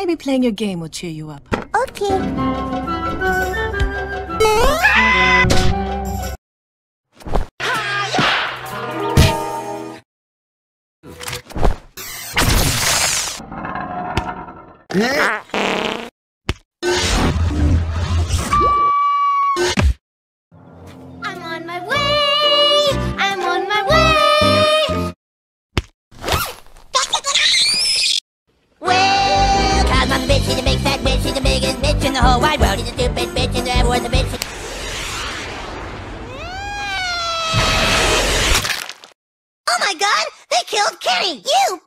Maybe playing your game will cheer you up. Okay. I'm on my way. Fat bitch, she's the biggest bitch in the whole wide world. She's a stupid bitch, and everyone's a bitch. Oh my god, they killed Kenny! You